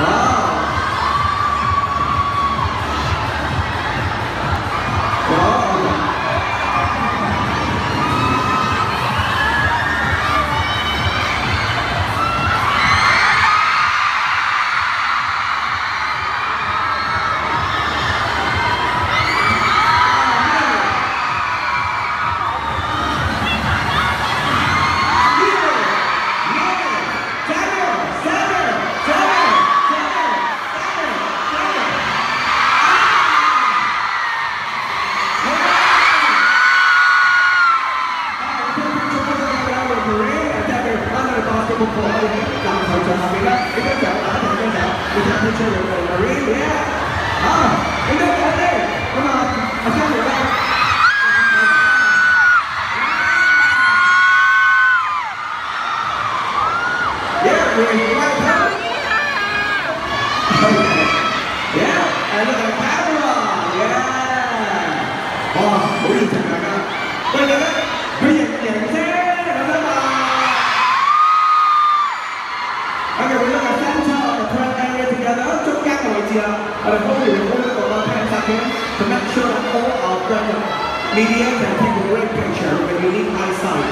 와. Phục vụ làm hội trường làm việc đó cái cái chợ ở thì cái chợ người ta đi được rồi really yeah à cái đó cái đấy nhưng mà ở trong người ta Yeah, we're right. Yeah, and look at the camera. Yeah. Wow, buổi chào đại ca. Bây giờ đấy, media, but I hope you remember for one ten seconds to make sure that all our present media can take a great picture with unique eyesight.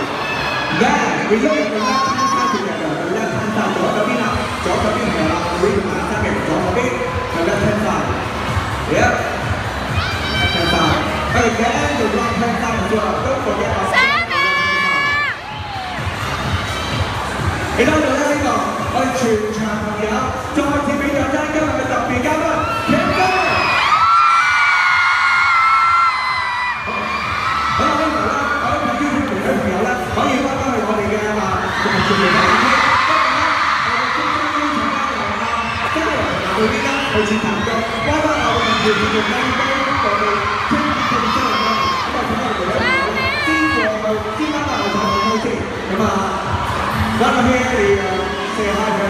Then, we look at the left-hand side together, the left-hand side, chỗ có biết nào, chỗ có biết hiểu là quý vị bạn sẽ hiểu chỗ có biết, the left-hand side. Yep. Left-hand side. Again, the right-hand side as well. Don't forget our Cái đó nữa là cái còn Ôi truyền trà còn giáo Cho TV trở ra các bạn. 日嘅特别嘉宾田哥。好啦，呢度啦，我啲朋友嘅朋友咧，可以翻返去我哋嘅啊节目节目啦。今日我哋中央邀请咧就系啊，今日佢呢间去设谈嘅，翻返我哋嘅节目咧，应该我哋听下佢哋真系咩？咁啊，睇下佢哋咧，先过去先翻返我哋嘅开先，咁啊。One here, the uh,